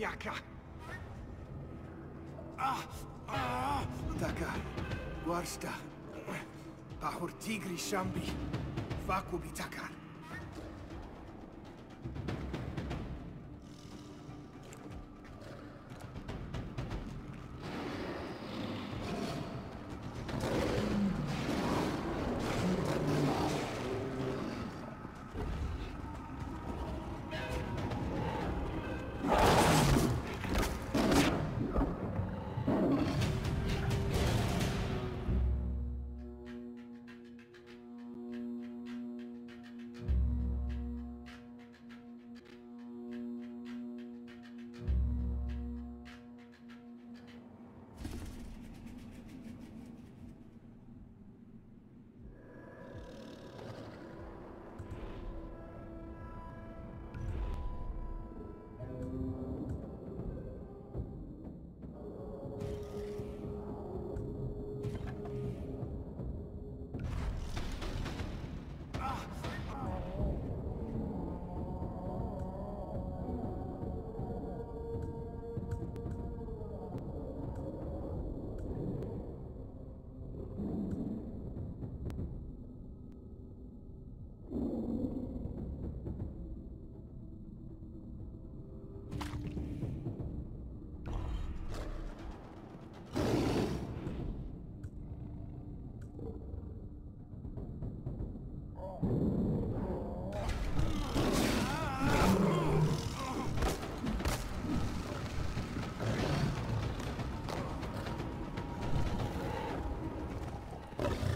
Umiaka! Ah! Ah! Taka, Guarsta, Pahur Tigri Shambi, Faku Bitakar. you